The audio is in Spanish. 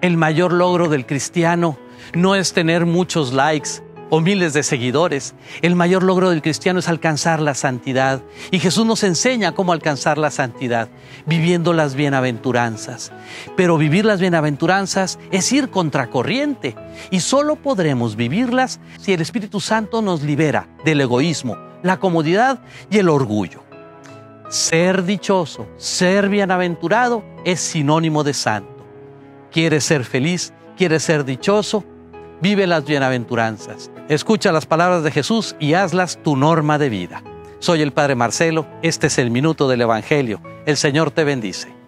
El mayor logro del cristiano no es tener muchos likes o miles de seguidores. El mayor logro del cristiano es alcanzar la santidad. Y Jesús nos enseña cómo alcanzar la santidad, viviendo las bienaventuranzas. Pero vivir las bienaventuranzas es ir contracorriente. Y solo podremos vivirlas si el Espíritu Santo nos libera del egoísmo, la comodidad y el orgullo. Ser dichoso, ser bienaventurado es sinónimo de santo. ¿Quieres ser feliz? ¿Quieres ser dichoso? Vive las bienaventuranzas. Escucha las palabras de Jesús y hazlas tu norma de vida. Soy el Padre Marcelo, este es el minuto del Evangelio. El Señor te bendice.